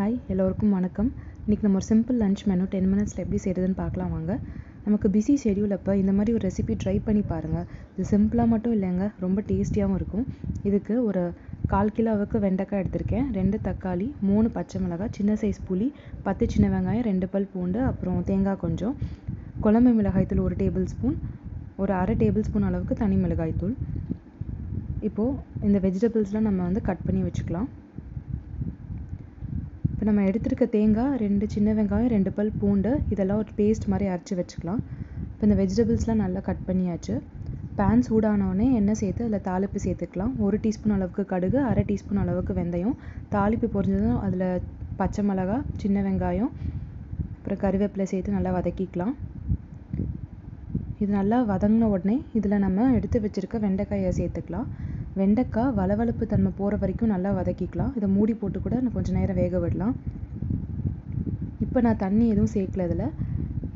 Hi எல்லோருக்கும் வணக்கம். இன்றைக்கி நம்ம ஒரு சிம்பிள் லன்ச் மெனு டென் மினிட்ஸில் எப்படி செய்கிறதுன்னு பார்க்கலாம் வாங்க. நமக்கு பிஸி ஷெடியூல் அப்போ இந்த மாதிரி ஒரு ரெசிபி ட்ரை பண்ணி பாருங்கள் இது சிம்பிளாக மட்டும் இல்லைங்க ரொம்ப டேஸ்டியாகவும் இருக்கும். இதுக்கு ஒரு கால் கிலோவுக்கு வெண்டைக்காய் எடுத்திருக்கேன். ரெண்டு தக்காளி மூணு பச்சை மிளகாய் சின்ன சைஸ் புளி பத்து சின்ன வெங்காயம் ரெண்டு பல் பூண்டு அப்புறம் தேங்காய் கொஞ்சம் குழம்பு மிளகாய்த்தூள் ஒரு டேபிள் ஸ்பூன் ஒரு அரை டேபிள் ஸ்பூன் அளவுக்கு தனி மிளகாய்த்தூள் இப்போது இந்த வெஜிடபிள்ஸ்லாம் நம்ம வந்து கட் பண்ணி வச்சுக்கலாம். இப்போ நம்ம எடுத்துருக்க தேங்காய் ரெண்டு சின்ன வெங்காயம் ரெண்டு பல் பூண்டு இதெல்லாம் ஒரு பேஸ்ட் மாதிரி அரைச்சி வச்சுக்கலாம். இப்போ இந்த வெஜிடபிள்ஸ்லாம் நல்லா கட் பண்ணியாச்சு. பேன் சூடானோடனே எண்ணெய் சேர்த்து அதில் தாளிப்பு சேர்த்துக்கலாம். ஒரு டீஸ்பூன் அளவுக்கு கடுகு அரை டீஸ்பூன் அளவுக்கு வெந்தயம். தாளிப்பு பொரிஞ்சதும் அதில் பச்சை மிளகா சின்ன வெங்காயம் அப்புறம் கருவேப்பிலை சேர்த்து நல்லா வதக்கிக்கலாம். இது நல்லா வதங்கின உடனே இதில் நம்ம எடுத்து வச்சுருக்க வெண்டைக்காயை சேர்த்துக்கலாம். வெண்டைக்காய் வளவளப்பு தன்மை போகிற வரைக்கும் நல்லா வதக்கிக்கலாம். இதை மூடி போட்டு கூட நான் கொஞ்சம் நேரம் வேக விடலாம். இப்போ நான் தண்ணி எதுவும் சேர்க்கல இதில்.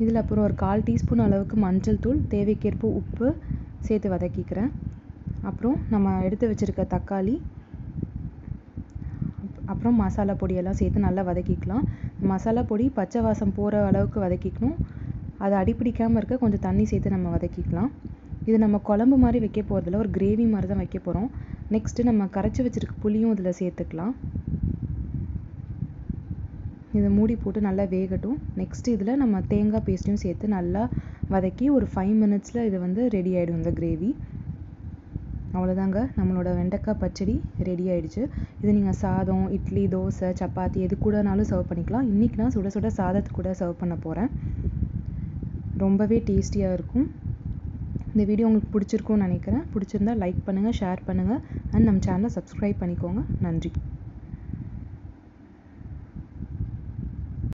இதில் அப்புறம் ஒரு கால் டீஸ்பூன் அளவுக்கு மஞ்சள் தூள் தேவைக்கேற்ப உப்பு சேர்த்து வதக்கிக்கிறேன். அப்புறம் நம்ம எடுத்து வச்சுருக்க தக்காளி அப்புறம் மசாலா பொடியெல்லாம் சேர்த்து நல்லா வதக்கிக்கலாம். மசாலா பொடி பச்சை வாசம் போகிற அளவுக்கு வதக்கிக்கணும். அது அடிப்பிடிக்காமல் இருக்க கொஞ்சம் தண்ணி சேர்த்து நம்ம வதக்கிக்கலாம். இது நம்ம குழம்பு மாதிரி வைக்க போகிறதில்ல ஒரு கிரேவி மாதிரி தான் வைக்க போகிறோம் நெக்ஸ்ட்டு நம்ம கரைச்சி வச்சுருக்க புளியும் இதில் சேர்த்துக்கலாம். இதை மூடி போட்டு நல்லா வேகட்டும். நெக்ஸ்ட் இதில் நம்ம தேங்காய் பேஸ்ட்டையும் சேர்த்து நல்லா வதக்கி ஒரு ஃபைவ் மினிட்ஸில் இது வந்து ரெடி ஆகிடும் இந்த கிரேவி அவ்வளோதாங்க நம்மளோட வெண்டைக்காய் பச்சடி ரெடி ஆகிடுச்சு இது நீங்கள் சாதம் இட்லி தோசை சப்பாத்தி எது கூடனாலும் சர்வ் பண்ணிக்கலாம். இன்றைக்கி நான் சுட சுட சாதத்து கூட சர்வ் பண்ண போகிறேன் ரொம்பவே டேஸ்டியாக இருக்கும். இந்த வீடியோ உங்களுக்கு பிடிச்சிருக்கும்னு நினைக்கிறேன். பிடிச்சிருந்தா லைக் பண்ணுங்கள் ஷேர் பண்ணுங்கள் அண்ட் நம்ம சேனலை சப்ஸ்கிரைப் பண்ணிக்கோங்க. நன்றி.